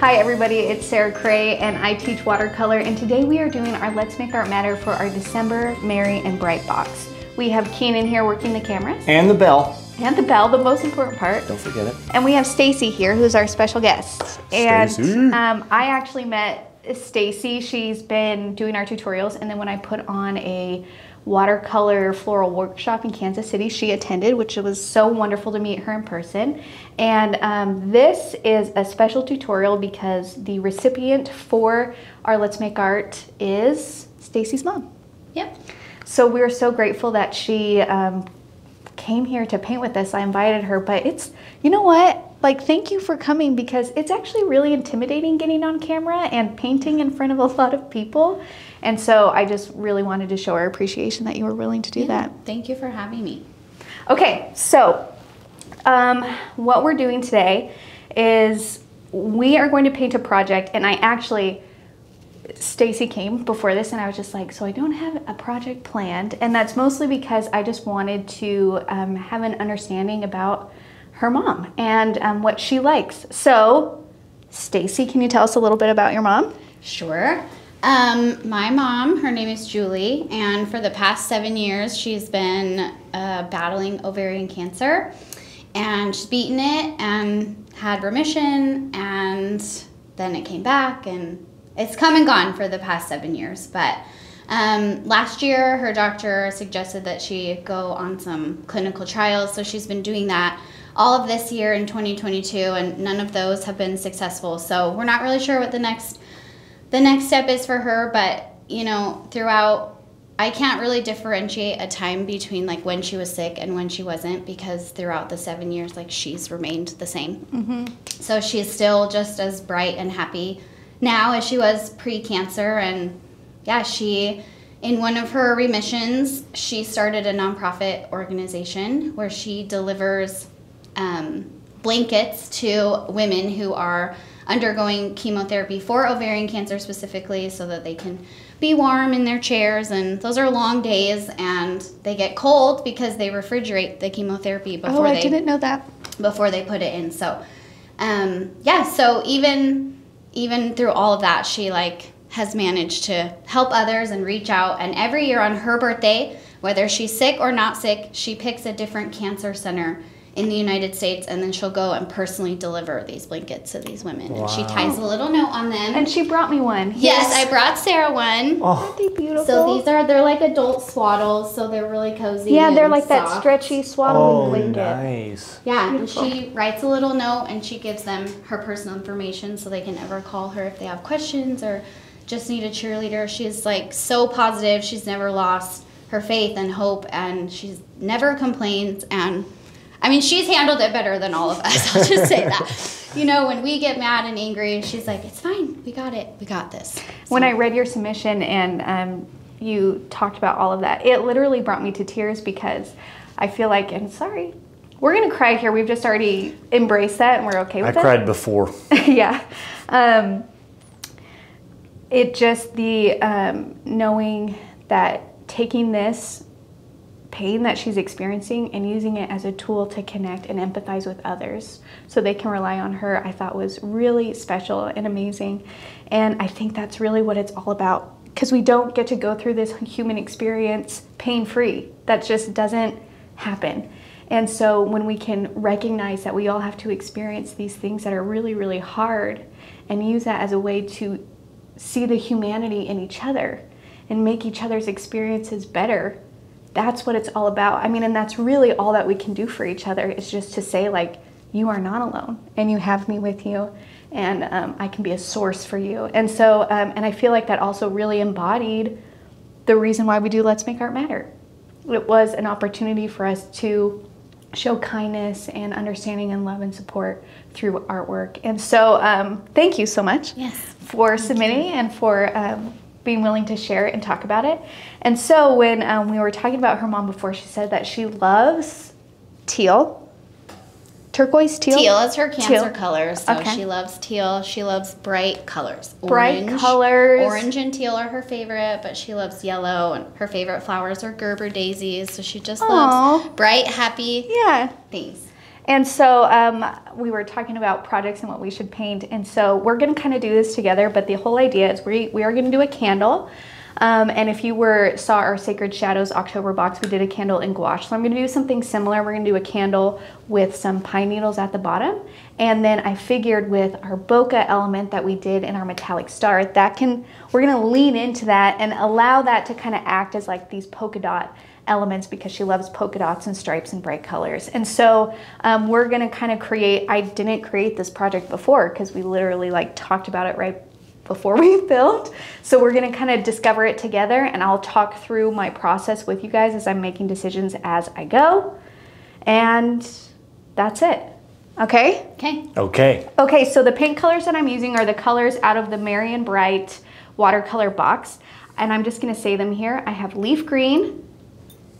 Hi everybody, it's Sarah Cray and I teach watercolor and today we are doing our Let's Make Art Matter for our December Merry and Bright box. We have Keenan here working the cameras. And the bell. And the bell, the most important part. Don't forget it. And we have Stacy here, who's our special guest. And um, I actually met Stacy. She's been doing our tutorials, and then when I put on a watercolor floral workshop in Kansas City, she attended, which was so wonderful to meet her in person. And um, this is a special tutorial because the recipient for our Let's Make Art is Stacy's mom. Yep. So we're so grateful that she um, came here to paint with us. I invited her, but it's, you know what? Like, thank you for coming because it's actually really intimidating getting on camera and painting in front of a lot of people. And so I just really wanted to show our appreciation that you were willing to do that. Thank you for having me. Okay, so um, what we're doing today is we are going to paint a project, and I actually, Stacy came before this, and I was just like, so I don't have a project planned, and that's mostly because I just wanted to um, have an understanding about her mom and um, what she likes. So, Stacy, can you tell us a little bit about your mom? Sure. Um, my mom, her name is Julie, and for the past seven years, she's been uh, battling ovarian cancer, and she's beaten it and had remission, and then it came back, and it's come and gone for the past seven years. But um, last year, her doctor suggested that she go on some clinical trials, so she's been doing that all of this year in 2022, and none of those have been successful. So we're not really sure what the next the next step is for her, but you know, throughout, I can't really differentiate a time between like when she was sick and when she wasn't because throughout the seven years, like she's remained the same. Mm-hmm. So she's still just as bright and happy now as she was pre cancer. And yeah, she, in one of her remissions, she started a nonprofit organization where she delivers um, blankets to women who are undergoing chemotherapy for ovarian cancer specifically so that they can be warm in their chairs. And those are long days and they get cold because they refrigerate the chemotherapy before oh, I they didn't know that. before they put it in. So um, yeah so even even through all of that she like has managed to help others and reach out. And every year on her birthday whether she's sick or not sick she picks a different cancer center in the United States, and then she'll go and personally deliver these blankets to these women. And she ties a little note on them. And she brought me one. yes, I brought Sarah one. Oh, Aren't they beautiful? So these are they're like adult swaddles, so they're really cozy. yeah, they're and like that stretchy swaddling oh blanket. nice. Yeah, and she writes a little note and she gives them her personal information so they can ever call her if they have questions or just need a cheerleader. She's like so positive. She's never lost her faith and hope, and she's never complains. And I mean, she's handled it better than all of us. I'll just say that. You know, when we get mad and angry, she's like, "It's fine. We got it. We got this." When I read your submission and um, you talked about all of that, it literally brought me to tears because I feel like, and sorry, we're gonna cry here. We've just already embraced that and we're okay I with it. I cried before. yeah. Um, it just the um, knowing that taking this pain that she's experiencing and using it as a tool to connect and empathize with others so they can rely on her, I thought was really special and amazing. And I think that's really what it's all about because we don't get to go through this human experience pain free. That just doesn't happen. And so when we can recognize that we all have to experience these things that are really, really hard and use that as a way to see the humanity in each other and make each other's experiences better, that's what it's all about. I mean, and that's really all that we can do for each other is just to say, like, you are not alone and you have me with you and um, I can be a source for you. And so, um, and I feel like that also really embodied the reason why we do Let's Make Art Matter. It was an opportunity for us to show kindness and understanding and love and support through artwork. And so, um, thank you so much Yes. for submitting and for um, being willing to share it and talk about it. And so, when um, we were talking about her mom before, she said that she loves teal, turquoise teal. Teal is her cancer Teal. color, so Okay. she loves teal. She loves bright colors. Bright colors. Orange and teal are her favorite, but she loves yellow, and her favorite flowers are Gerber daisies. So she just Aw. loves bright, happy Yeah. things. And so um, we were talking about projects and what we should paint. And so we're going to kind of do this together. But the whole idea is we, we are going to do a candle. Um, and if you were saw our Sacred Shadows October box, we did a candle in gouache. So I'm going to do something similar. We're going to do a candle with some pine needles at the bottom. And then I figured with our bokeh element that we did in our metallic star, that can, we're going to lean into that and allow that to kind of act as like these polka dot elements because she loves polka dots and stripes and bright colors. And so um, we're gonna kind of create, I didn't create this project before because we literally like talked about it right before we filmed. So we're gonna kind of discover it together and I'll talk through my process with you guys as I'm making decisions as I go. And that's it. Okay? Okay. Okay. Okay, so the paint colors that I'm using are the colors out of the Merry and Bright watercolor box. And I'm just gonna say them here. I have leaf green,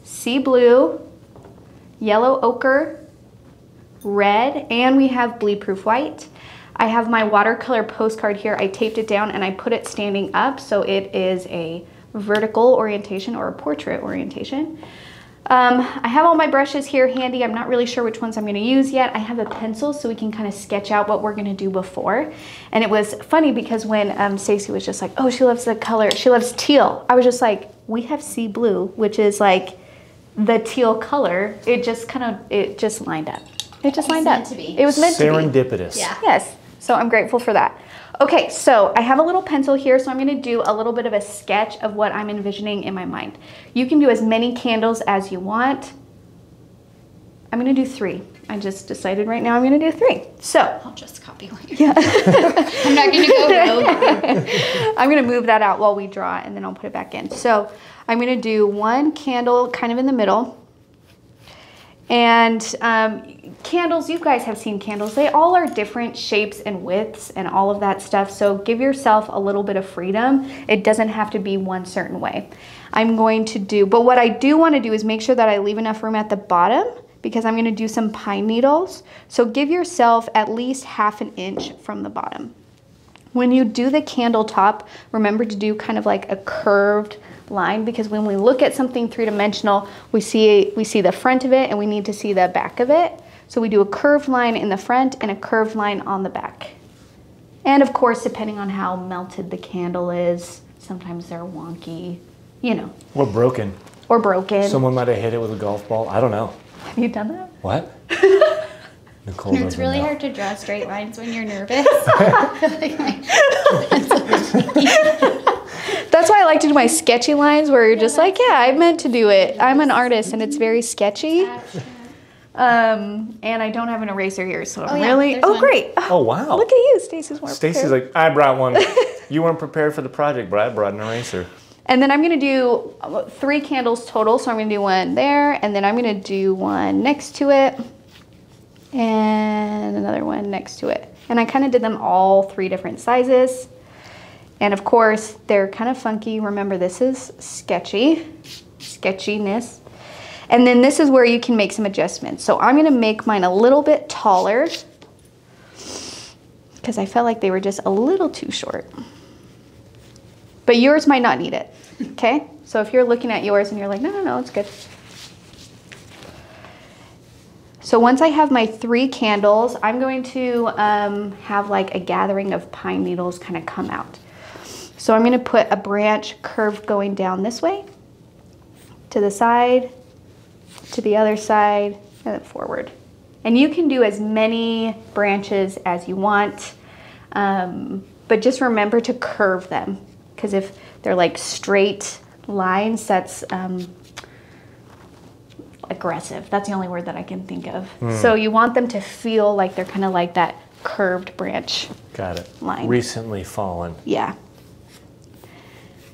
sea blue, yellow ochre, red, and we have bleed proof white. I have my watercolor postcard here. I taped it down and I put it standing up so it is a vertical orientation or a portrait orientation. Um, I have all my brushes here handy. I'm not really sure which ones I'm gonna use yet. I have a pencil so we can kind of sketch out what we're gonna do before. And it was funny because when um, Stacy was just like, oh, she loves the color, she loves teal. I was just like, we have sea blue, which is like the teal color. It just kind of, it just lined up. It just It was lined meant up. to be. It was meant to be. Serendipitous. Yeah. Yes, so I'm grateful for that. Okay, so I have a little pencil here, so I'm gonna do a little bit of a sketch of what I'm envisioning in my mind. You can do as many candles as you want. I'm gonna do three. I just decided right now I'm gonna do three. So, I'll just copy one. you're I'm not going to go rogue. I'm gonna move that out while we draw and then I'll put it back in. So I'm gonna do one candle kind of in the middle. And um, candles, you guys have seen candles. They all are different shapes and widths and all of that stuff. So give yourself a little bit of freedom. It doesn't have to be one certain way. I'm going to do, but what I do wanna do is make sure that I leave enough room at the bottom because I'm gonna do some pine needles. So give yourself at least half an inch from the bottom. When you do the candle top, remember to do kind of like a curved line because when we look at something three-dimensional, we see we see the front of it and we need to see the back of it. So we do a curved line in the front and a curved line on the back. And of course, depending on how melted the candle is, sometimes they're wonky, you know, Or broken. or broken. Someone might have hit it with a golf ball. I don't know. Have you done that? What? Nicole It's really know. hard to draw straight lines when you're nervous. Like my- That's why I like to do my sketchy lines where you're just like, yeah, I meant to do it. I'm an artist and it's very sketchy. Um, and I don't have an eraser here, so I'm Oh, yeah, really. there's Oh, one. great. Oh, wow. Look at you, Stacy's more Stacy's prepared. like, I brought one. you weren't prepared for the project, but I brought an eraser. And then I'm gonna do uh, three candles total. So I'm gonna do one there, and then I'm gonna do one next to it, and another one next to it. And I kind of did them all three different sizes. And of course, they're kind of funky. Remember, this is sketchy, sketchiness. And then this is where you can make some adjustments. So I'm gonna make mine a little bit taller because I felt like they were just a little too short. But yours might not need it, okay? So if you're looking at yours and you're like, no, no, no, it's good. So once I have my three candles, I'm going to um, have like a gathering of pine needles kind of come out. So I'm gonna put a branch curve going down this way, to the side, to the other side, and then forward. And you can do as many branches as you want, um, but just remember to curve them, because if they're like straight lines, that's um, aggressive. That's the only word that I can think of. So you want them to feel like they're kind of like that curved branch. Got it. Line. Recently fallen. Yeah.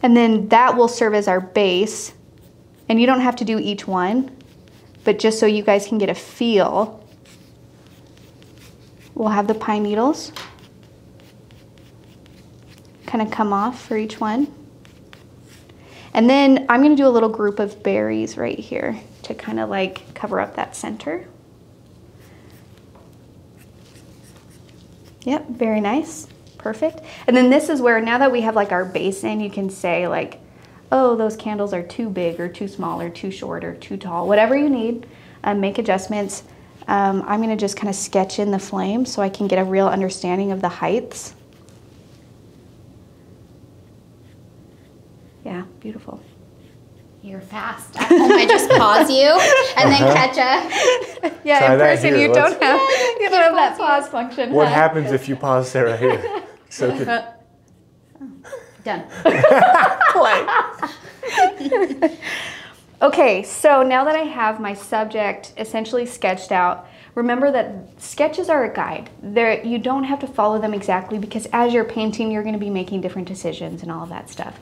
And then that will serve as our base. And you don't have to do each one, but just so you guys can get a feel, we'll have the pine needles kind of come off for each one. And then I'm going to do a little group of berries right here to kind of like cover up that center. Yep, very nice. Perfect. And then this is where now that we have like our basin, you can say like, oh, those candles are too big or too small or too short or too tall, whatever you need. Um, make adjustments. um, I'm gonna just kind of sketch in the flame so I can get a real understanding of the heights. Yeah, beautiful. You're fast. At home, I just pause you and then catch up. Yeah, Try in that person here, you let's- don't have you don't have that pause function. What huh? happens if you pause Sarah here? So uh, good. Oh, done. Okay, so now that I have my subject essentially sketched out, remember that sketches are a guide. There, you don't have to follow them exactly because as you're painting, you're going to be making different decisions and all of that stuff.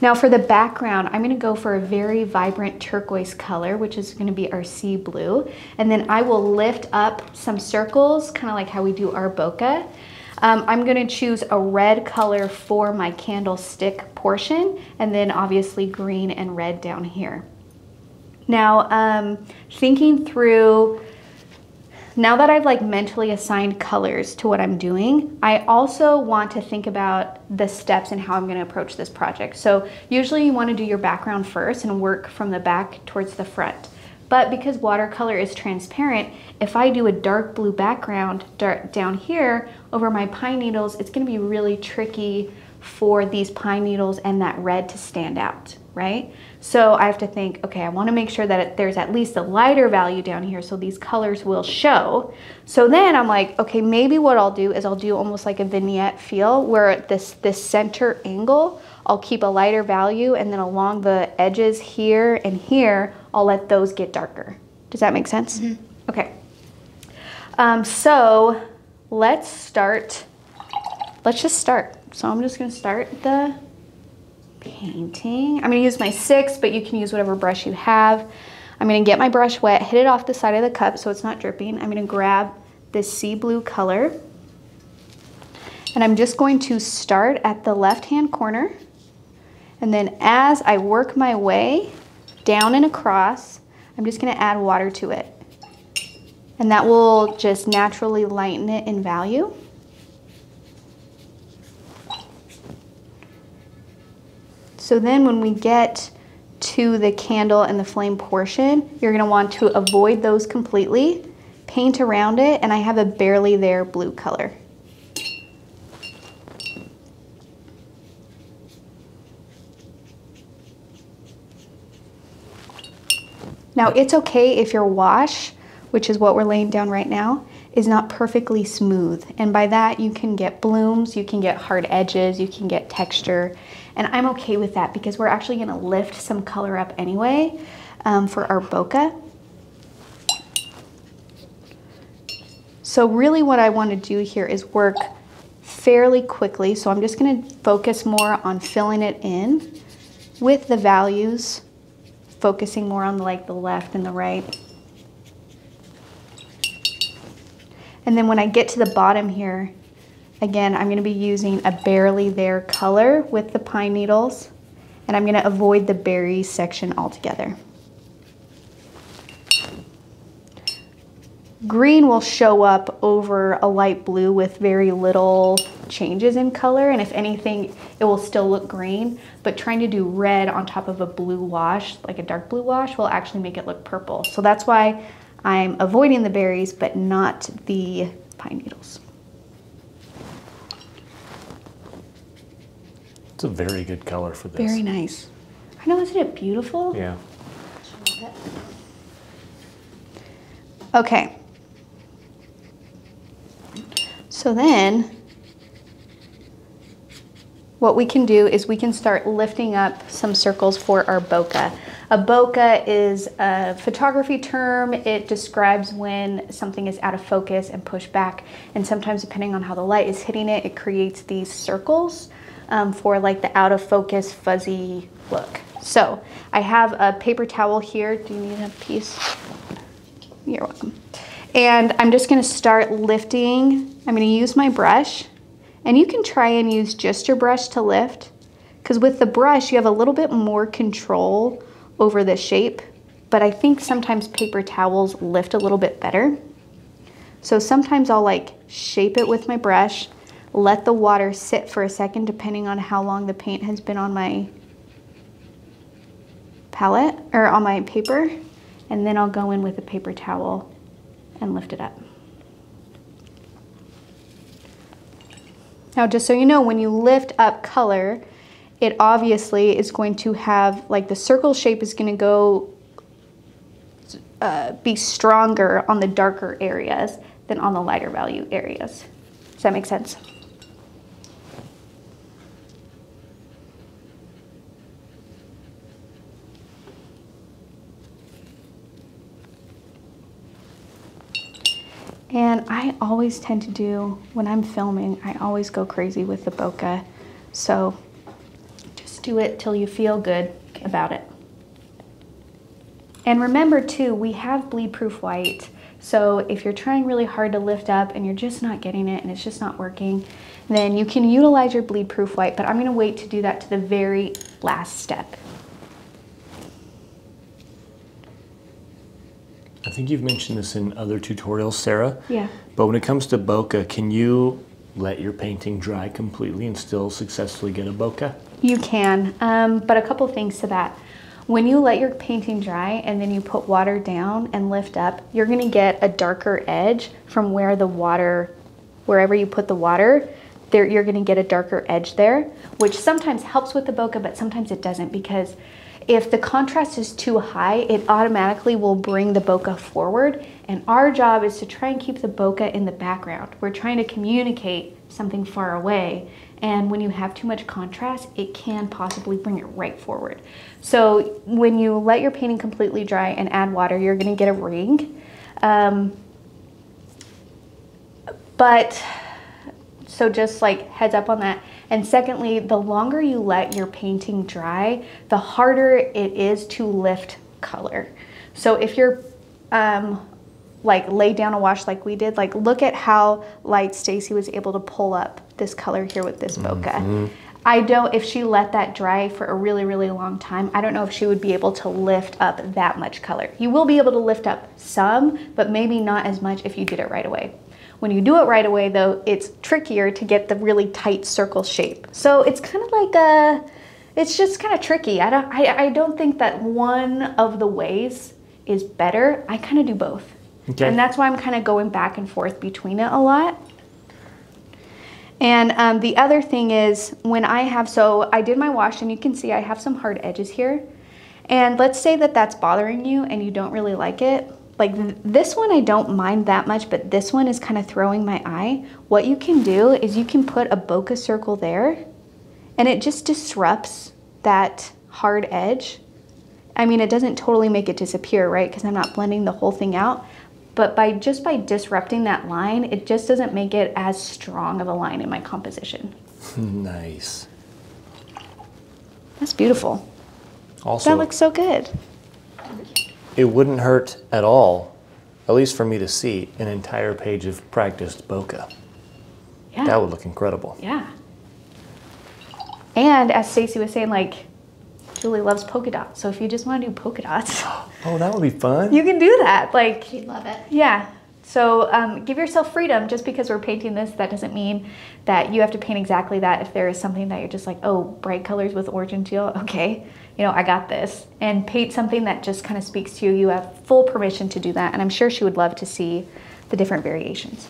Now for the background, I'm going to go for a very vibrant turquoise color, which is going to be our sea blue. And then I will lift up some circles, kind of like how we do our bokeh. Um, I'm going to choose a red color for my candlestick portion, and then obviously green and red down here. Now, um, thinking through, now that I've like mentally assigned colors to what I'm doing, I also want to think about the steps and how I'm going to approach this project. So usually you want to do your background first and work from the back towards the front. But because watercolor is transparent, if I do a dark blue background dar- down here over my pine needles, it's going to be really tricky for these pine needles and that red to stand out, right? So I have to think, okay, I want to make sure that it, there's at least a lighter value down here so these colors will show. So then I'm like, okay, maybe what I'll do is I'll do almost like a vignette feel where this, this center angle, I'll keep a lighter value and then along the edges here and here, I'll let those get darker. Does that make sense? Okay. Um, so let's start, let's just start. So I'm just gonna start the painting. I'm gonna use my six, but you can use whatever brush you have. I'm gonna get my brush wet, hit it off the side of the cup so it's not dripping. I'm gonna grab this sea blue color and I'm just going to start at the left-hand corner. And then as I work my way down and across, I'm just gonna add water to it. And that will just naturally lighten it in value. So then when we get to the candle and the flame portion, you're gonna want to avoid those completely, paint around it, and I have a barely there blue color. Now it's okay if your wash, which is what we're laying down right now, is not perfectly smooth. And by that you can get blooms, you can get hard edges, you can get texture. And I'm okay with that because we're actually gonna lift some color up anyway um, for our bokeh. So really what I wanna do here is work fairly quickly. So I'm just gonna focus more on filling it in with the values focusing more on like the left and the right. And then when I get to the bottom here, again, I'm gonna be using a barely there color with the pine needles, and I'm gonna avoid the berries section altogether. Green will show up over a light blue with very little changes in color, and if anything, it will still look green, but trying to do red on top of a blue wash, like a dark blue wash, will actually make it look purple. So that's why I'm avoiding the berries, but not the pine needles. It's a very good color for this. Very nice. I know, isn't it beautiful? Yeah. Okay. So then, what we can do is we can start lifting up some circles for our bokeh. A bokeh is a photography term. It describes when something is out of focus and pushed back. And sometimes depending on how the light is hitting it, it creates these circles um, for like the out of focus fuzzy look. So I have a paper towel here. Do you need a piece? You're welcome. And I'm just gonna start lifting. I'm gonna use my brush and you can try and use just your brush to lift because with the brush you have a little bit more control over the shape, but I think sometimes paper towels lift a little bit better. So sometimes I'll like shape it with my brush, let the water sit for a second depending on how long the paint has been on my palette or on my paper, and then I'll go in with a paper towel and lift it up. Now, just so you know, when you lift up color, it obviously is going to have, like the circle shape is gonna go, uh, be stronger on the darker areas than on the lighter value areas. Does that make sense? And I always tend to do, when I'm filming, I always go crazy with the bokeh. So just do it till you feel good about it. And remember too, we have bleed proof white. So if you're trying really hard to lift up and you're just not getting it and it's just not working, then you can utilize your bleed proof white, but I'm gonna wait to do that to the very last step. I think you've mentioned this in other tutorials, Sarah. Yeah. But when it comes to bokeh, can you let your painting dry completely and still successfully get a bokeh? You can, um, but a couple things to that. When you let your painting dry and then you put water down and lift up, you're gonna get a darker edge from where the water, wherever you put the water, there you're gonna get a darker edge there, which sometimes helps with the bokeh, but sometimes it doesn't because if the contrast is too high, it automatically will bring the bokeh forward. And our job is to try and keep the bokeh in the background. We're trying to communicate something far away. And when you have too much contrast, it can possibly bring it right forward. So when you let your painting completely dry and add water, you're gonna get a ring. Um, but so just like heads up on that. And secondly, the longer you let your painting dry, the harder it is to lift color. So if you're um, like lay down a wash like we did, like look at how light Stacy was able to pull up this color here with this bokeh. Mm -hmm. I don't, if she let that dry for a really, really long time, I don't know if she would be able to lift up that much color. You will be able to lift up some, but maybe not as much if you did it right away. When you do it right away though, it's trickier to get the really tight circle shape. So it's kind of like a, it's just kind of tricky. I don't, I, I don't think that one of the ways is better. I kind of do both. Okay. And that's why I'm kind of going back and forth between it a lot. And um, the other thing is when I have, so I did my wash and you can see I have some hard edges here. And let's say that that's bothering you and you don't really like it like th this one I don't mind that much, but this one is kind of throwing my eye. What you can do is you can put a bokeh circle there and it just disrupts that hard edge. I mean, it doesn't totally make it disappear, right? Because I'm not blending the whole thing out. But by just by disrupting that line, it just doesn't make it as strong of a line in my composition. nice. That's beautiful. Also, that looks so good it wouldn't hurt at all, at least for me to see, an entire page of practiced bokeh. Yeah. That would look incredible. Yeah. And as Stacy was saying, like, Julie loves polka dots. So if you just want to do polka dots. Oh, that would be fun. You can do that. Like, She'd love it. Yeah. So um, give yourself freedom. Just because we're painting this, that doesn't mean that you have to paint exactly that. If there is something that you're just like, oh, bright colors with orange and teal, okay you know, I got this, and paint something that just kind of speaks to you. You have full permission to do that, and I'm sure she would love to see the different variations.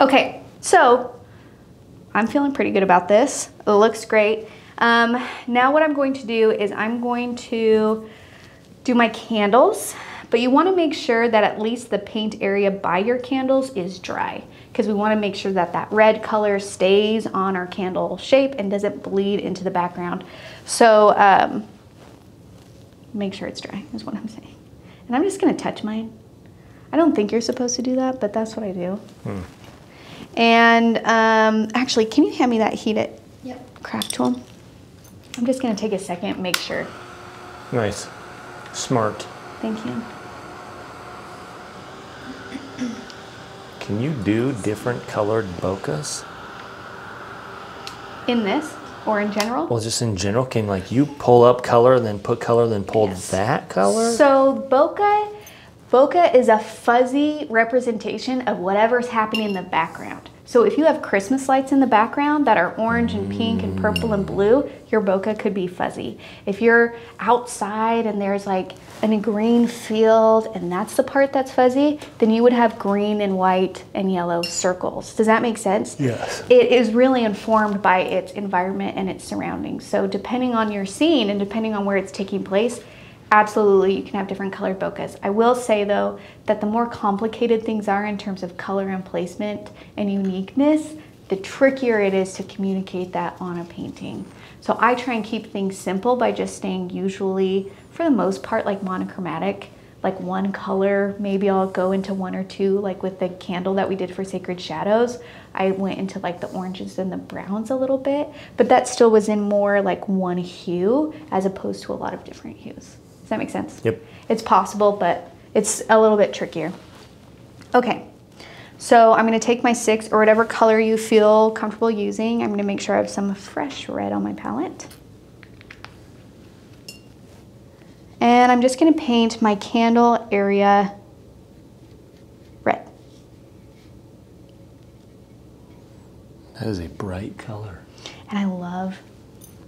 Okay, so I'm feeling pretty good about this. It looks great. Um, now what I'm going to do is I'm going to do my candles, but you wanna make sure that at least the paint area by your candles is dry because we wanna make sure that that red color stays on our candle shape and doesn't bleed into the background. So um, make sure it's dry is what I'm saying. And I'm just gonna touch mine. I don't think you're supposed to do that, but that's what I do. Hmm. And um, actually, can you hand me that heated yep. craft tool? I'm just gonna take a second, make sure. Nice, smart. Thank you. Can you do different colored bokehs? In this? or in general? Well, just in general, can like you pull up color, then put color, then pull yes. that color? So bokeh, bokeh is a fuzzy representation of whatever's happening in the background. So if you have Christmas lights in the background that are orange and pink and purple and blue, your bokeh could be fuzzy. If you're outside and there's like a green field and that's the part that's fuzzy, then you would have green and white and yellow circles. Does that make sense? Yes. It is really informed by its environment and its surroundings. So depending on your scene and depending on where it's taking place, absolutely you can have different colored bokehs. I will say though that the more complicated things are in terms of color and placement and uniqueness, the trickier it is to communicate that on a painting. So I try and keep things simple by just staying usually, for the most part, like monochromatic, like one color. Maybe I'll go into one or two, like with the candle that we did for Sacred Shadows. I went into like the oranges and the browns a little bit, but that still was in more like one hue as opposed to a lot of different hues. Does that make sense? Yep. It's possible, but it's a little bit trickier. Okay, so I'm gonna take my six or whatever color you feel comfortable using. I'm gonna make sure I have some fresh red on my palette. And I'm just gonna paint my candle area red. That is a bright color. And I love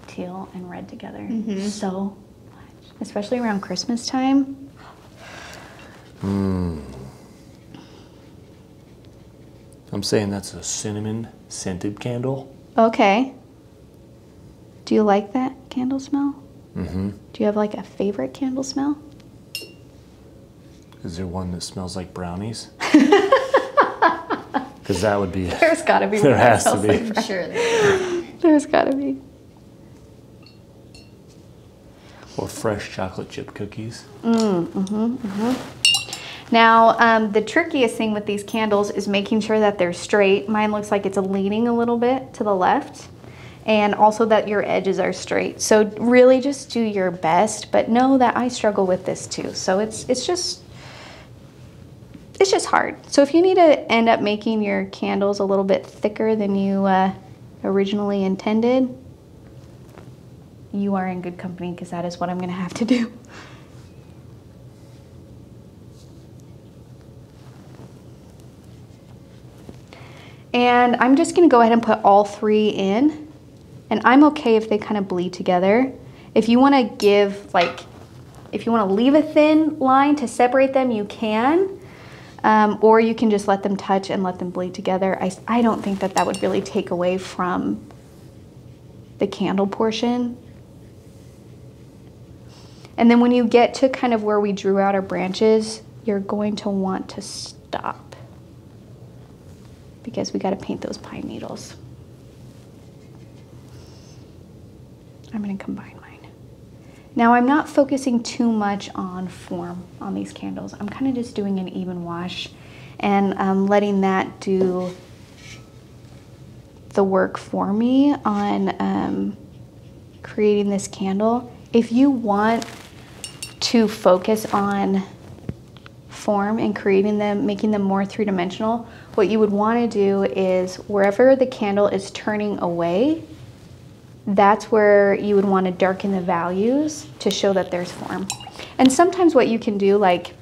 teal and red together mm-hmm. so much, especially around Christmas time. Mmm. I'm saying that's a cinnamon scented candle. Okay. Do you like that candle smell? Mm-hmm. Do you have like a favorite candle smell? Is there one that smells like brownies? Because that would be. There's gotta be There one has to be. like sure There's gotta be. Or fresh chocolate chip cookies. Mm, mm -hmm, mm -hmm. Now, um, the trickiest thing with these candles is making sure that they're straight. Mine looks like it's leaning a little bit to the left. And also that your edges are straight. So really just do your best, but know that I struggle with this too. So it's it's just it's just hard. So if you need to end up making your candles a little bit thicker than you uh, originally intended, you are in good company because that is what I'm gonna have to do. And I'm just gonna go ahead and put all three in. And I'm okay if they kind of bleed together. If you wanna give like, if you wanna leave a thin line to separate them, you can. Um, or you can just let them touch and let them bleed together. I, I don't think that that would really take away from the candle portion. And then when you get to kind of where we drew out our branches, you're going to want to stop because we got to paint those pine needles. I'm going to combine mine. Now I'm not focusing too much on form on these candles. I'm kind of just doing an even wash and um, letting that do the work for me on um, creating this candle. If you want to focus on form and creating them, making them more three dimensional, what you would want to do is wherever the candle is turning away, that's where you would want to darken the values to show that there's form. And sometimes what you can do, like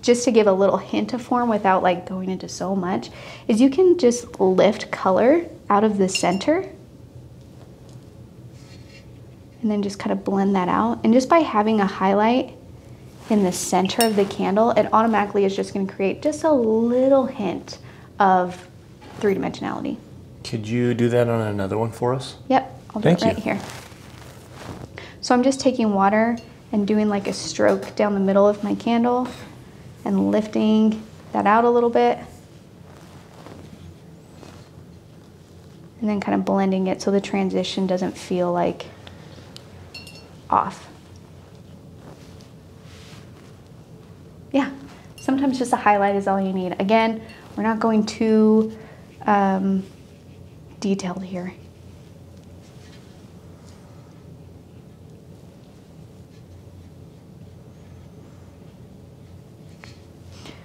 just to give a little hint of form without like going into so much, is you can just lift color out of the center and then just kind of blend that out. And just by having a highlight in the center of the candle, it automatically is just going to create just a little hint of three dimensionality. Could you do that on another one for us? Yep, I'll do Thank it right you. here. So I'm just taking water and doing like a stroke down the middle of my candle and lifting that out a little bit. And then kind of blending it so the transition doesn't feel like off. Yeah, sometimes just a highlight is all you need. Again, we're not going too um, detailed here.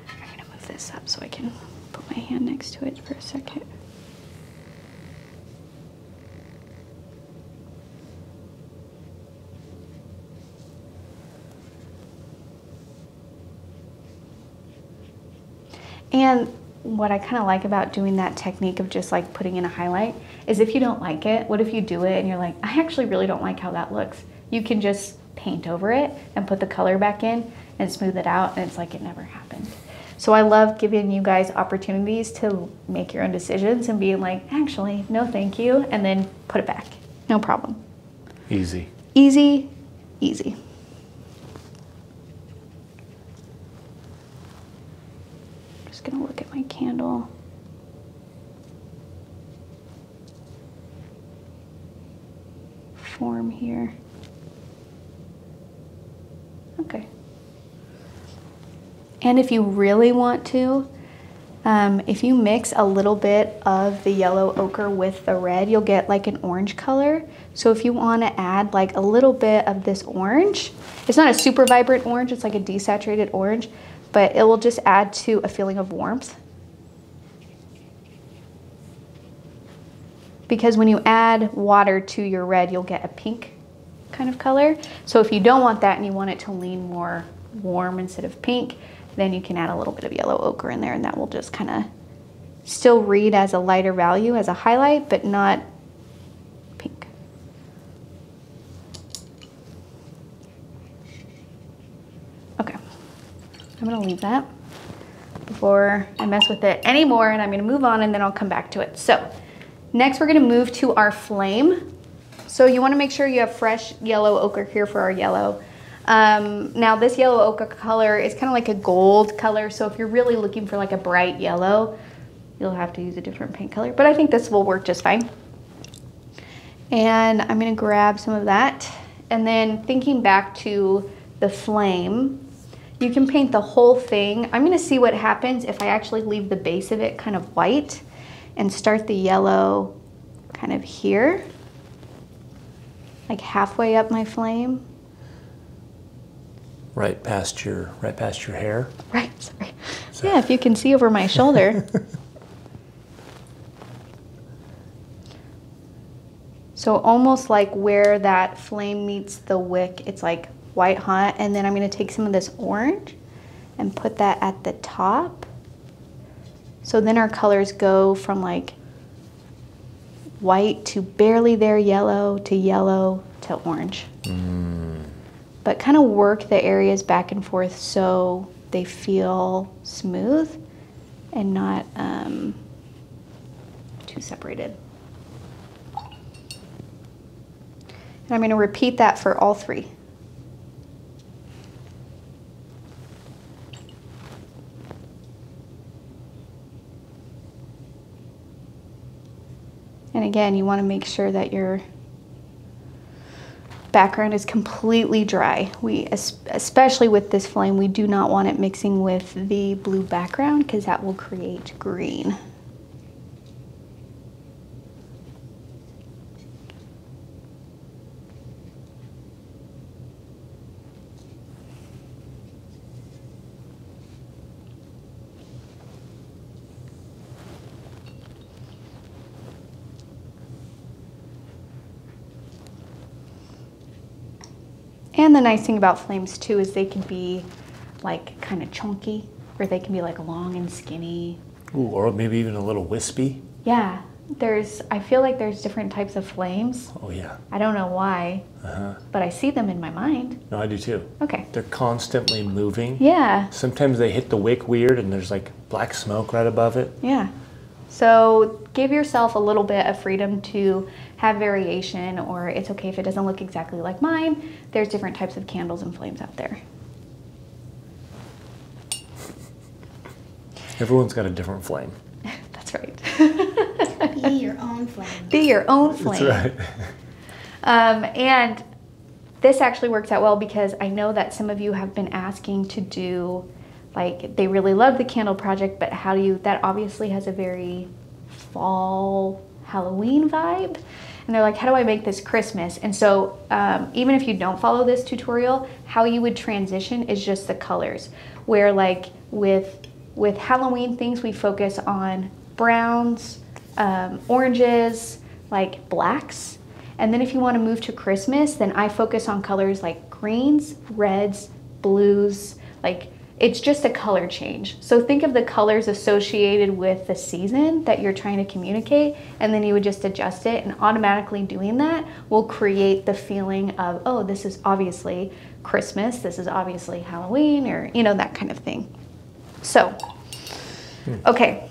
I'm gonna move this up so I can put my hand next to it for a second. And what I kind of like about doing that technique of just like putting in a highlight is if you don't like it, what if you do it and you're like, I actually really don't like how that looks? You can just paint over it and put the color back in and smooth it out and it's like it never happened. So I love giving you guys opportunities to make your own decisions and being like, actually, no thank you, and then put it back. No problem. Easy. Easy, easy. Just gonna look at my candle. Form here. Okay. And if you really want to, um, if you mix a little bit of the yellow ochre with the red, you'll get like an orange color. So if you want to add like a little bit of this orange, it's not a super vibrant orange, it's like a desaturated orange, but it will just add to a feeling of warmth. Because when you add water to your red, you'll get a pink kind of color. So if you don't want that and you want it to lean more warm instead of pink, then you can add a little bit of yellow ochre in there and that will just kind of still read as a lighter value as a highlight, but not pink. Okay, I'm gonna leave that before I mess with it anymore and I'm gonna move on and then I'll come back to it. So next we're gonna move to our flame. So you wanna make sure you have fresh yellow ochre here for our yellow. Um, now this yellow ochre color is kind of like a gold color. So if you're really looking for like a bright yellow, you'll have to use a different paint color. But I think this will work just fine. And I'm gonna grab some of that. And then thinking back to the flame, you can paint the whole thing. I'm gonna see what happens if I actually leave the base of it kind of white and start the yellow kind of here, like halfway up my flame. Right past your right past your hair. Right, sorry. Yeah, if you can see over my shoulder. so almost like where that flame meets the wick, it's like white hot. And then I'm gonna take some of this orange and put that at the top. So then our colors go from like white to barely there yellow to yellow to orange. Mm but kind of work the areas back and forth so they feel smooth and not um, too separated. And I'm going to repeat that for all three. And again, you want to make sure that you're background is completely dry. We, especially with this flame, we do not want it mixing with the blue background because that will create green. And the nice thing about flames too is they can be like kind of chunky, or they can be like long and skinny. Ooh, or maybe even a little wispy. Yeah, there's. I feel like there's different types of flames. Oh yeah. I don't know why, uh-huh. but I see them in my mind. No, I do too. Okay. They're constantly moving. Yeah. Sometimes they hit the wick weird, and there's like black smoke right above it. Yeah. So give yourself a little bit of freedom to have variation, or it's okay if it doesn't look exactly like mine. There's different types of candles and flames out there. Everyone's got a different flame. That's right. Be your own flame. Be your own flame. That's right. um, and this actually works out well because I know that some of you have been asking to do like they really love the candle project, but how do you, that obviously has a very fall Halloween vibe. And they're like, how do I make this Christmas? And so um, even if you don't follow this tutorial, how you would transition is just the colors. Where like with, with Halloween things, we focus on browns, um, oranges, like blacks. And then if you wanna move to Christmas, then I focus on colors like greens, reds, blues, like it's just a color change. So think of the colors associated with the season that you're trying to communicate, and then you would just adjust it. And automatically doing that will create the feeling of, oh, this is obviously Christmas, this is obviously Halloween, or, you know, that kind of thing. So, hmm. okay,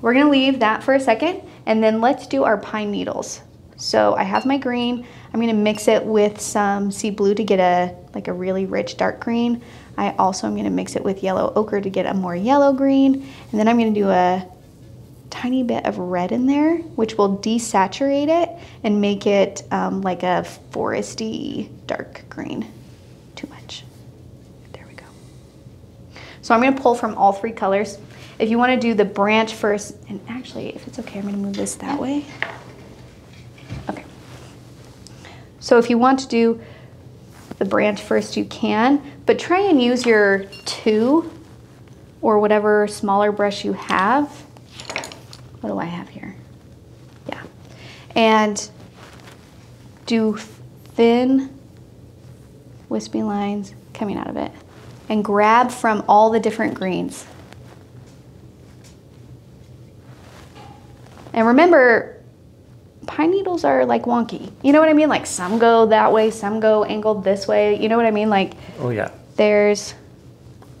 we're gonna leave that for a second, and then let's do our pine needles. So I have my green. I'm gonna mix it with some sea blue to get a like a really rich dark green. I also am gonna mix it with yellow ochre to get a more yellow green. And then I'm gonna do a tiny bit of red in there, which will desaturate it and make it um, like a foresty dark green. Too much. There we go. So I'm gonna pull from all three colors. If you wanna do the branch first, and actually, if it's okay, I'm gonna move this that way. Okay. So if you want to do the branch first, you can, but try and use your two or whatever smaller brush you have. What do I have here? Yeah. And do thin wispy lines coming out of it and grab from all the different greens. And remember, pine needles are like wonky. You know what I mean? Like some go that way, some go angled this way. You know what I mean? Like Oh yeah. there's,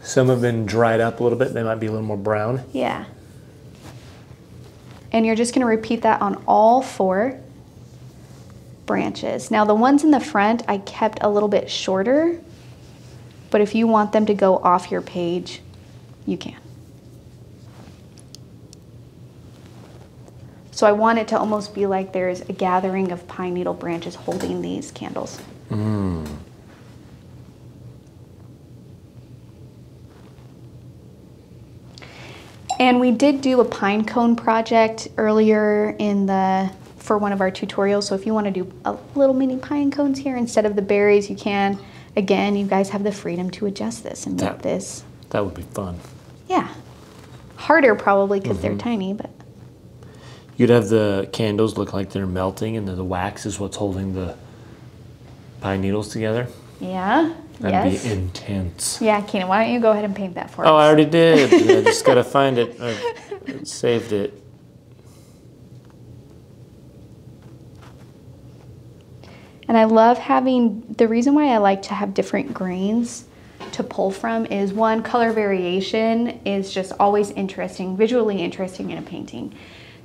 Some have been dried up a little bit. They might be a little more brown. yeah. And you're just gonna repeat that on all four branches. Now the ones in the front, I kept a little bit shorter, but if you want them to go off your page, you can. So I want it to almost be like there's a gathering of pine needle branches holding these candles. Mm. And we did do a pine cone project earlier in the for one of our tutorials. So if you want to do a little mini pine cones here instead of the berries, you can. Again, you guys have the freedom to adjust this and make Yeah. this, That would be fun. yeah, harder probably because they're mm-hmm. tiny, but You'd have the candles look like they're melting, and the wax is what's holding the pine needles together. yeah, That'd yes, be intense. yeah. Keenan, why don't you go ahead and paint that for us? Oh, I already did. I just gotta find it. I saved it. And I love having the reason why I like to have different greens to pull from is one, color variation is just always interesting, visually interesting in a painting.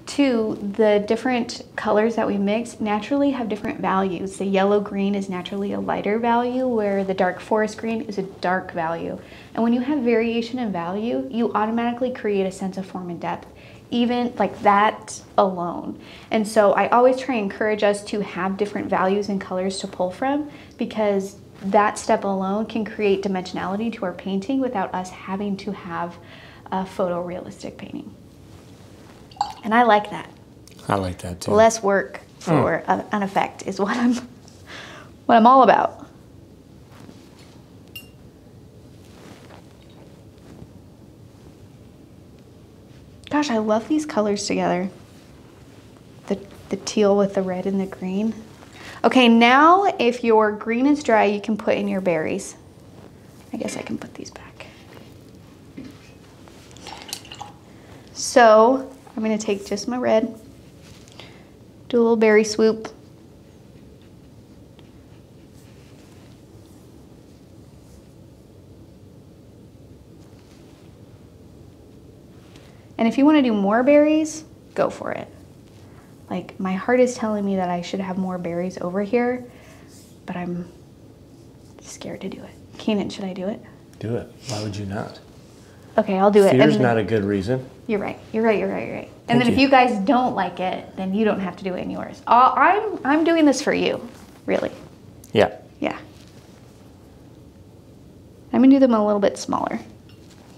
Two, the different colors that we mix naturally have different values. The yellow green is naturally a lighter value, where the dark forest green is a dark value. And when you have variation in value, you automatically create a sense of form and depth even like that alone. And so I always try and encourage us to have different values and colors to pull from because that step alone can create dimensionality to our painting without us having to have a photorealistic painting. And I like that. I like that too. Less work hmm. for a- an effect is what I'm what I'm all about. Gosh, I love these colors together. The the teal with the red and the green. Okay, now if your green is dry, you can put in your berries. I guess I can put these back. So I'm gonna take just my red, do a little berry swoop. And if you want to do more berries, go for it. Like my heart is telling me that I should have more berries over here, but I'm scared to do it. Keenan, should I do it? Do it. Why would you not? Okay, I'll do it. Fear's then- not a good reason. You're right. You're right. You're right. You're right. And Thank then if you. you guys don't like it, then you don't have to do it in yours. Uh, I'm I'm doing this for you, really. Yeah. Yeah. I'm gonna do them a little bit smaller.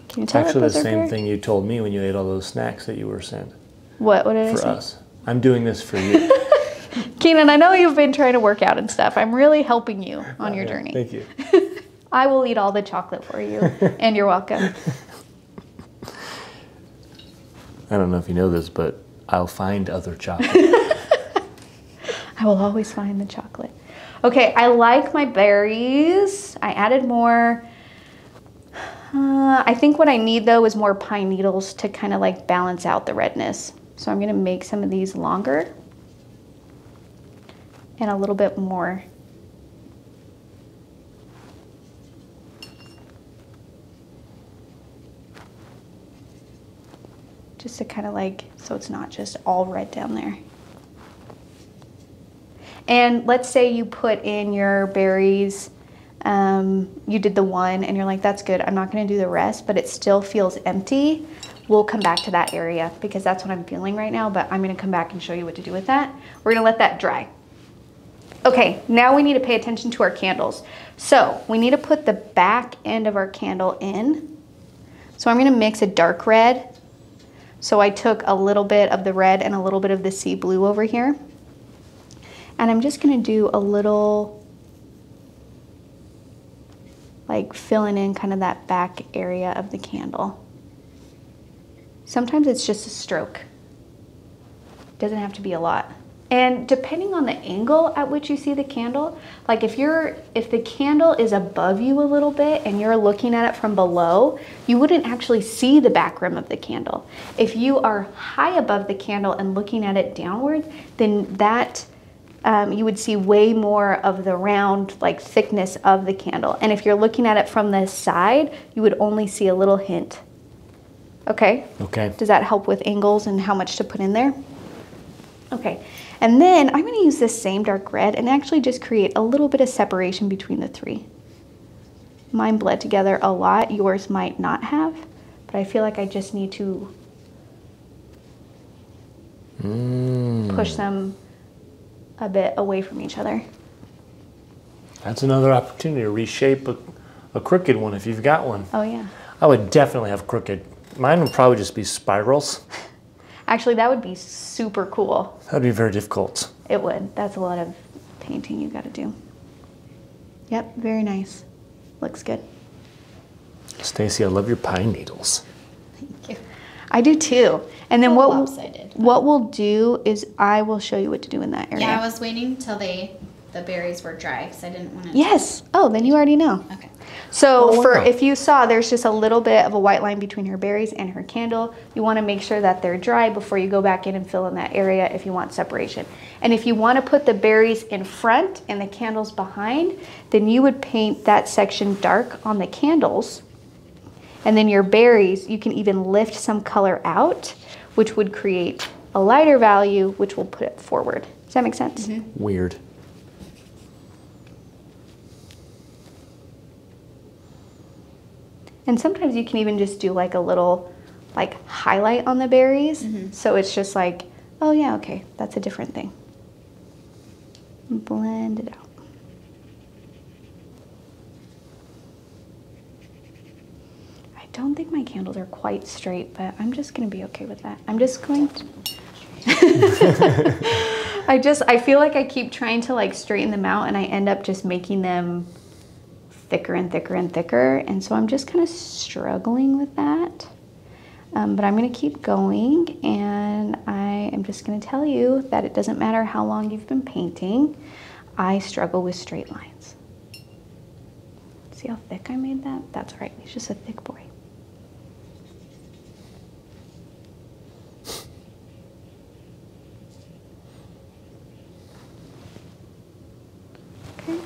Can you tell Actually, the same thing you told me when you ate all those snacks that you were sent What? What did I say? for us. I'm doing this for you. Keenan, I know you've been trying to work out and stuff. I'm really helping you on your Yeah, journey. Thank you. I will eat all the chocolate for you, and you're welcome. I don't know if you know this, but I'll find other chocolate. I will always find the chocolate. Okay, I like my berries. I added more. Uh, I think what I need though is more pine needles to kind of like balance out the redness. So I'm gonna make some of these longer and a little bit more. Just to kind of like, so it's not just all red down there. And let's say you put in your berries, um, you did the one and you're like, that's good, I'm not gonna do the rest, but it still feels empty. We'll come back to that area because that's what I'm feeling right now, but I'm gonna come back and show you what to do with that. We're gonna let that dry. Okay, now we need to pay attention to our candles. So we need to put the back end of our candle in. So I'm gonna mix a dark red. So I took a little bit of the red and a little bit of the sea blue over here. And I'm just gonna do a little, like filling in kind of that back area of the candle. Sometimes it's just a stroke. Doesn't have to be a lot. And depending on the angle at which you see the candle, like if you're if the candle is above you a little bit and you're looking at it from below, you wouldn't actually see the back rim of the candle. If you are high above the candle and looking at it downward, then that um, you would see way more of the round like thickness of the candle. And if you're looking at it from the side, you would only see a little hint. Okay? Okay. Does that help with angles and how much to put in there? Okay. And then I'm gonna use this same dark red and actually just create a little bit of separation between the three. Mine bled together a lot, yours might not have, but I feel like I just need to Mm. push them a bit away from each other. That's another opportunity to reshape a, a crooked one if you've got one. Oh yeah. I would definitely have crooked. Mine would probably just be spirals. Actually, that would be super cool. That would be very difficult. It would. That's a lot of painting you gotta do. Yep, very nice. Looks good. Stacy, I love your pine needles. Thank you. I do too. And then what we'll- lopsided. what we'll do is I will show you what to do in that area. Yeah, I was waiting till they the berries were dry because I didn't want to. Yes. Oh, then you already know. Okay. So Oh, for wow. if you saw, there's just a little bit of a white line between her berries and her candle. You want to make sure that they're dry before you go back in and fill in that area if you want separation. And if you want to put the berries in front and the candles behind, then you would paint that section dark on the candles. And then your berries, you can even lift some color out, which would create a lighter value, which will put it forward. Does that make sense? Mm-hmm. Weird. And sometimes you can even just do like a little like highlight on the berries. Mm-hmm. So it's just like, oh yeah, okay, that's a different thing. Blend it out. I don't think my candles are quite straight, but I'm just gonna be okay with that. I'm just going to. I just, I feel like I keep trying to like straighten them out and I end up just making them thicker and thicker and thicker. And so I'm just kind of struggling with that. Um, but I'm going to keep going and I am just going to tell you that it doesn't matter how long you've been painting, I struggle with straight lines. See how thick I made that? That's right, He's just a thick boy. Okay.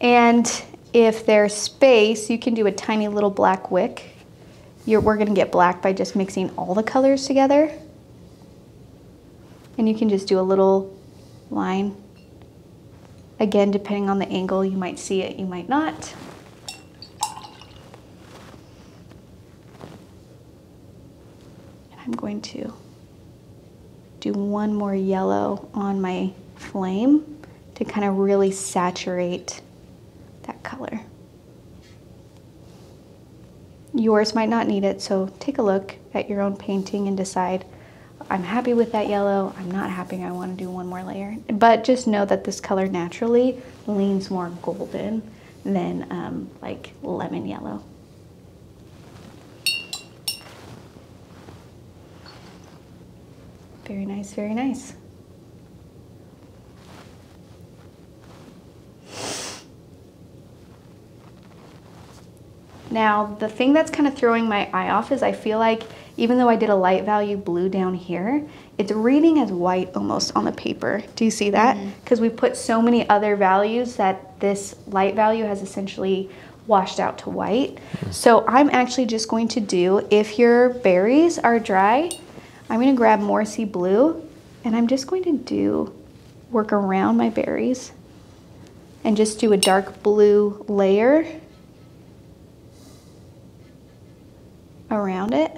And if there's space, you can do a tiny little black wick. You're, we're gonna get black by just mixing all the colors together. And you can just do a little line. Again, depending on the angle, you might see it, you might not. I'm going to do one more yellow on my flame to kind of really saturate that color. Yours might not need it, so take a look at your own painting and decide, I'm happy with that yellow, I'm not happy, I want to do one more layer. But just know that this color naturally leans more golden than um, like lemon yellow. Very nice, very nice. Now, the thing that's kind of throwing my eye off is I feel like even though I did a light value blue down here, it's reading as white almost on the paper. Do you see that? Mm-hmm. Because we put so many other values that this light value has essentially washed out to white. Mm-hmm. So I'm actually just going to do, if your berries are dry, I'm gonna grab Morrissey Blue and I'm just going to do, work around my berries and just do a dark blue layer around it.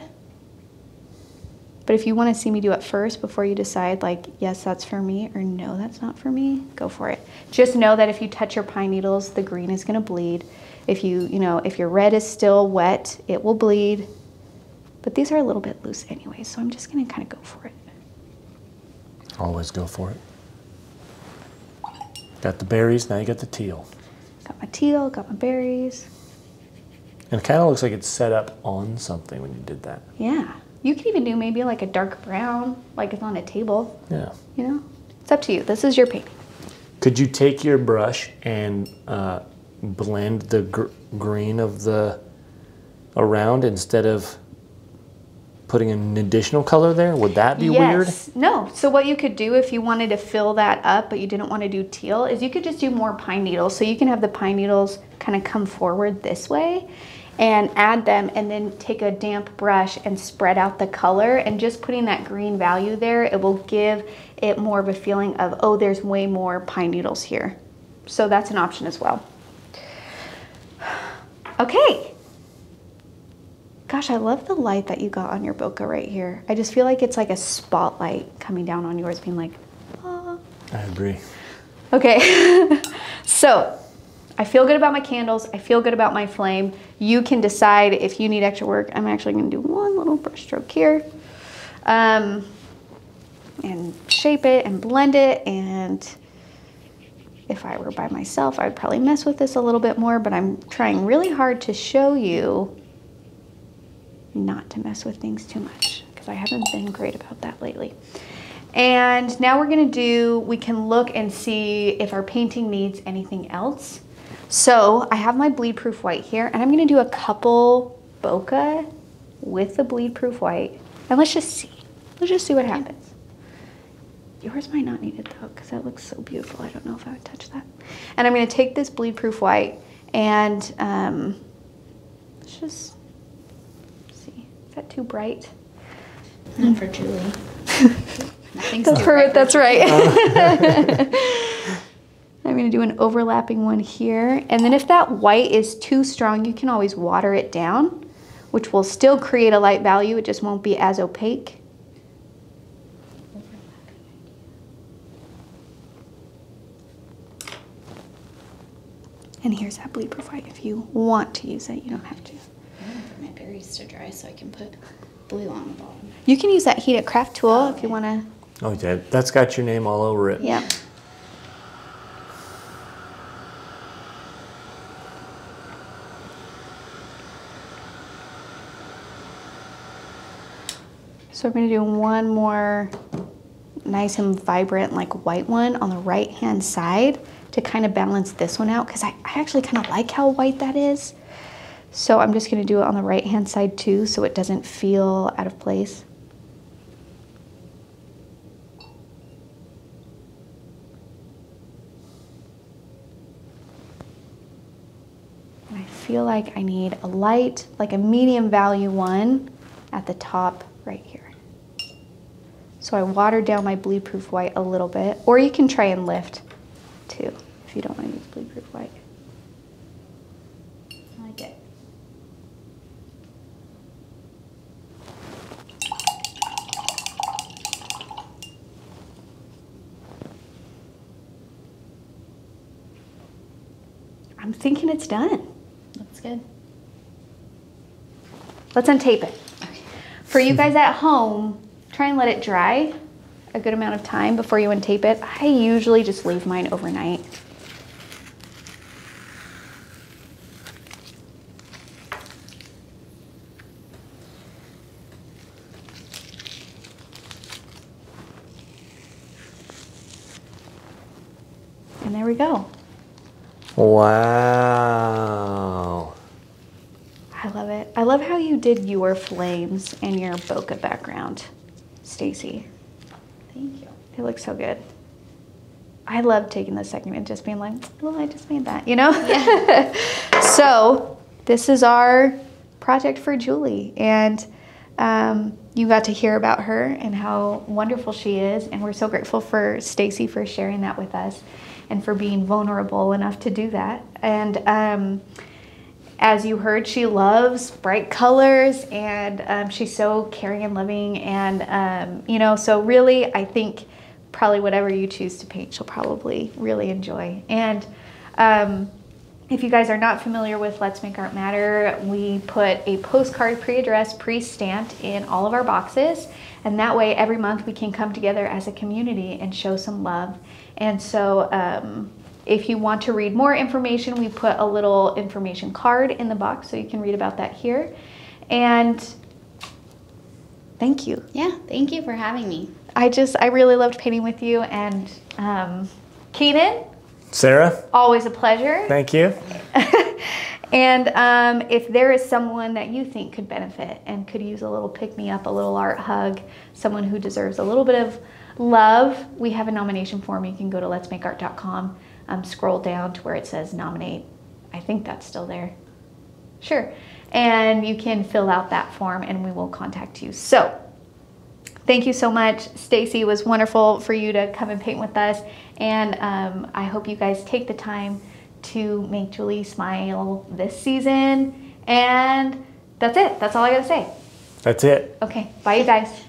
But if you want to see me do it first before you decide, like, yes, that's for me, or no, that's not for me, go for it. Just know that if you touch your pine needles, the green is going to bleed. If you, you know, if your red is still wet, it will bleed. But these are a little bit loose anyway, so I'm just going to kind of go for it. Always go for it. Got the berries, now you got the teal. Got my teal, got my berries. And it kind of looks like it's set up on something when you did that. Yeah. You could even do maybe like a dark brown, like it's on a table, Yeah. you know? It's up to you. This is your painting. Could you take your brush and uh, blend the gr- green of the around instead of putting an additional color there? Would that be weird? yes. No. So what you could do if you wanted to fill that up, but you didn't want to do teal, is you could just do more pine needles. So you can have the pine needles kind of come forward this way and add them and then take a damp brush and spread out the color and just putting that green value there, it will give it more of a feeling of, oh, there's way more pine needles here. So that's an option as well. Okay. Gosh, I love the light that you got on your bokeh right here. I just feel like it's like a spotlight coming down on yours, being like, ah. I agree. Okay, so I feel good about my candles. I feel good about my flame. You can decide if you need extra work. I'm actually gonna do one little brush stroke here. Um, and shape it and blend it. And if I were by myself, I'd probably mess with this a little bit more, but I'm trying really hard to show you not to mess with things too much because I haven't been great about that lately. And now we're gonna do, we can look and see if our painting needs anything else. So I have my bleed proof white here and I'm gonna do a couple bokeh with the bleed proof white. And let's just see, let's just see what happens. Yours might not need it though, because that looks so beautiful. I don't know if I would touch that. And I'm gonna take this bleed proof white and um, let's just see, is that too bright? Not for Julie. Nothing's That's too perfect. bright That's right. I'm going to do an overlapping one here. And then if that white is too strong, you can always water it down, which will still create a light value. It just won't be as opaque. And here's that bleed proof white. If you want to use it, you don't have to. I'm waiting for my berries to dry so I can put blue on the bottom. You can use that heated craft tool if you want to. Oh, yeah, that's got your name all over it. Yeah. So going to do one more nice and vibrant like white one on the right hand side to kind of balance this one out because I, I actually kind of like how white that is. So I'm just going to do it on the right hand side too so it doesn't feel out of place. And I feel like I need a light, like a medium value one at the top right here. So I watered down my bleed proof white a little bit, or you can try and lift too if you don't want to use bleed proof white. I like it. I'm thinking it's done. Looks good. Let's untape it. Okay. For you guys at home, try and let it dry a good amount of time before you untape it. I usually just leave mine overnight. And there we go. Wow. I love it. I love how you did your flames and your bokeh background, Stacy. Thank you. It looks so good. I love taking the second and just being like, well, I just made that, you know? Yeah. so this is our project for Julie. And um, you got to hear about her and how wonderful she is. And we're so grateful for Stacy for sharing that with us and for being vulnerable enough to do that. And um, as you heard, she loves bright colors and um, she's so caring and loving. And, um, you know, so really, I think probably whatever you choose to paint, she'll probably really enjoy. And um, if you guys are not familiar with Let's Make Art Matter, we put a postcard pre addressed, pre stamped in all of our boxes. And that way, every month we can come together as a community and show some love. And so, um, if you want to read more information, we put a little information card in the box so you can read about that here. And thank you. Yeah, thank you for having me. I just, I really loved painting with you. And um, Keenan, Sarah, always a pleasure. thank you. and um, if there is someone that you think could benefit and could use a little pick me up, a little art hug, someone who deserves a little bit of love, we have a nomination form. You can go to letsmakeart.com, um, scroll down to where it says nominate. I think that's still there. Sure. And you can fill out that form and we will contact you. So, thank you so much. Stacy, it was wonderful for you to come and paint with us. And um, I hope you guys take the time to make Julie smile this season. And that's it. That's all I got to say. That's it. Okay. Bye, you guys.